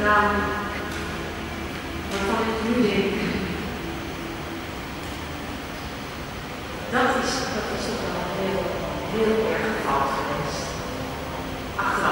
gedaan waarvan ik nu denk, dat is, dat is toch wel heel, heel erg fout geweest. Achteraf.